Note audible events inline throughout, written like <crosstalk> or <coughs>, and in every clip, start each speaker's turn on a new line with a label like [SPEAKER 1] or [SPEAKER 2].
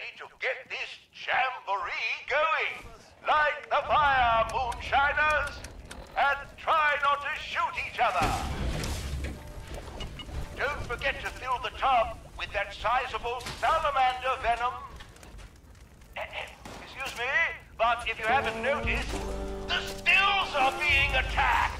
[SPEAKER 1] ready to get this jamboree going. Light the fire, moonshiners, and try not to shoot each other. Don't forget to fill the tub with that sizable salamander venom. <coughs> Excuse me, but if you haven't noticed, the stills are being attacked!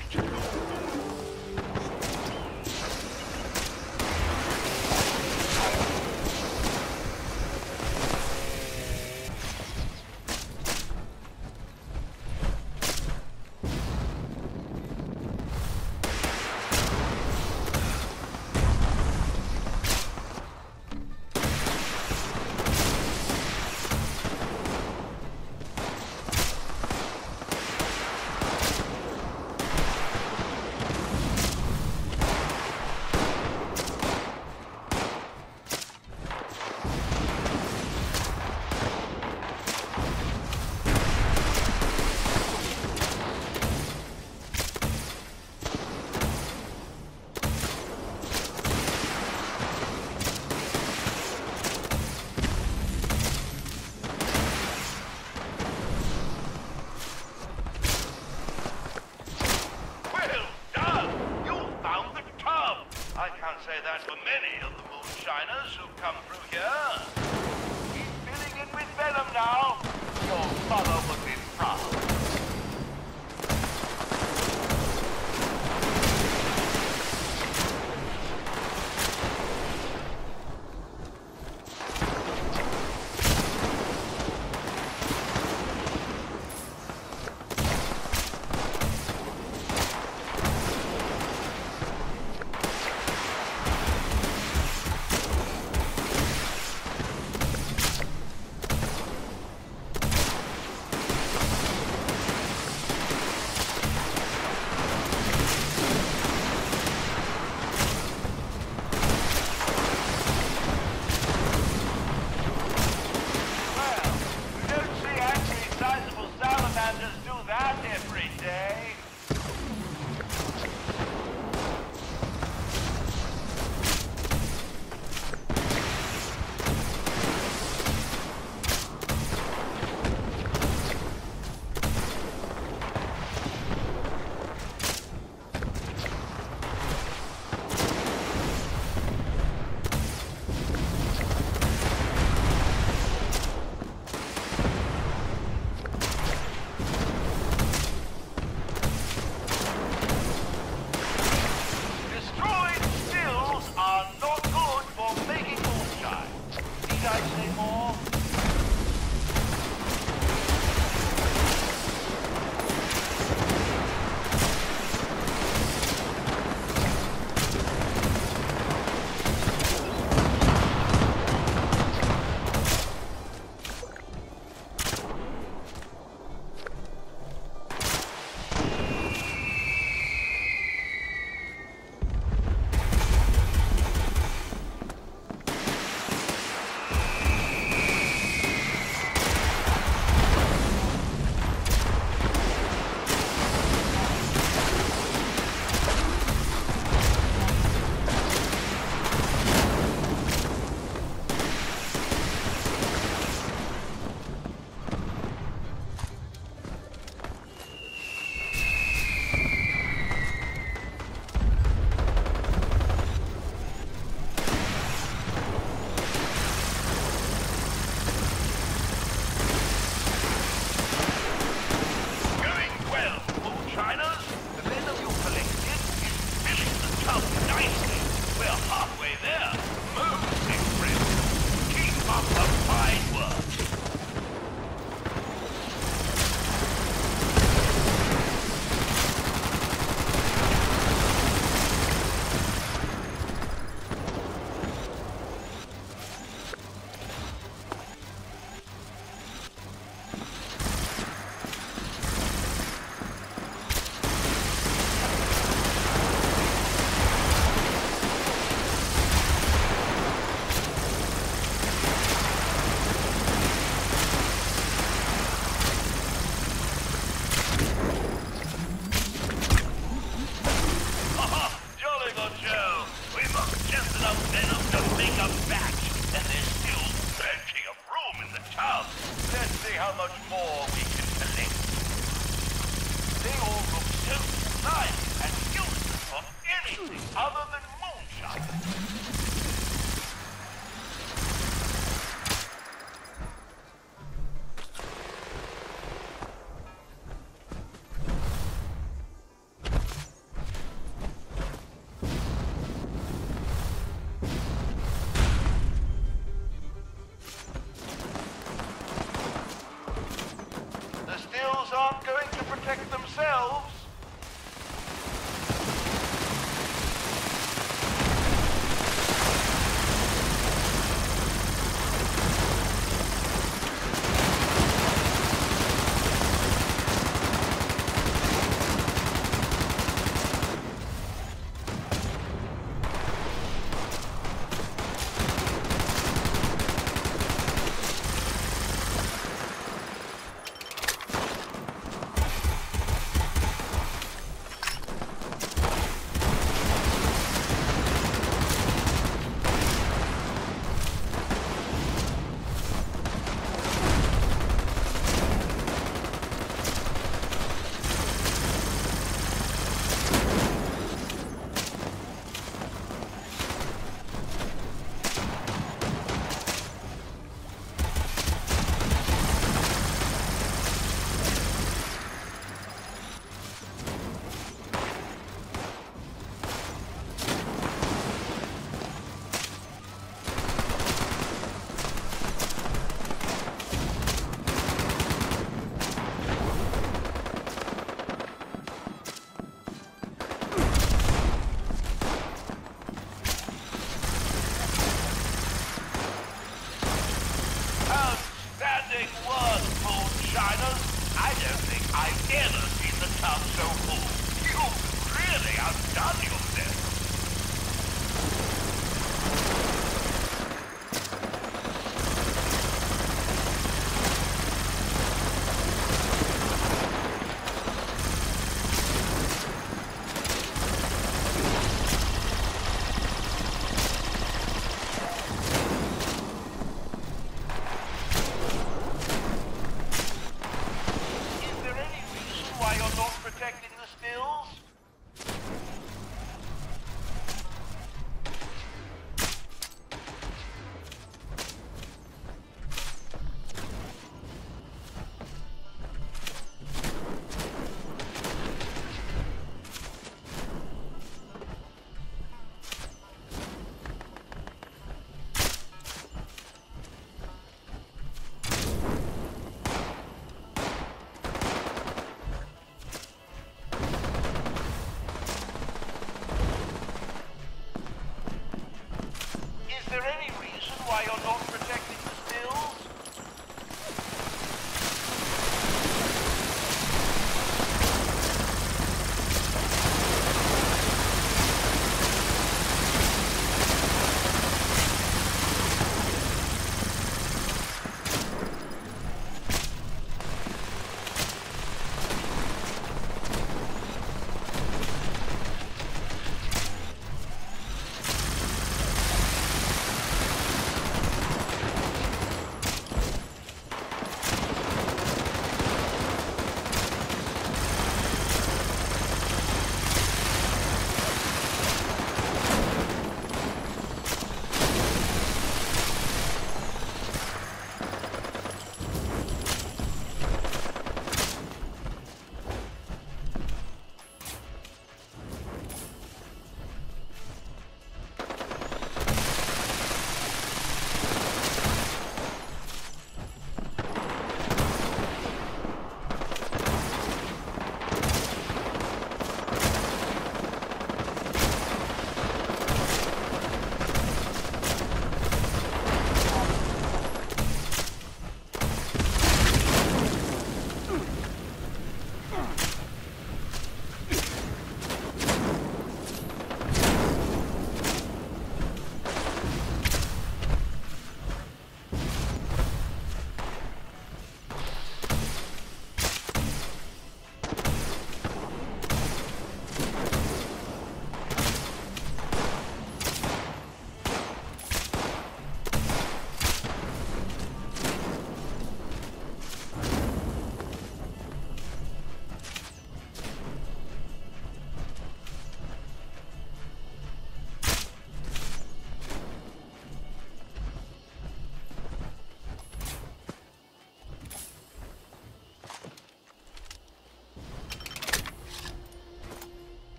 [SPEAKER 1] follow.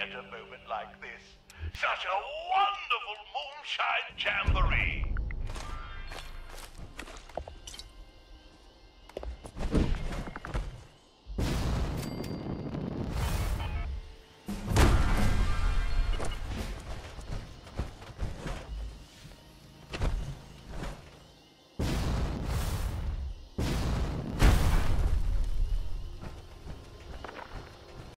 [SPEAKER 1] at a moment like this. Such a wonderful moonshine jamboree!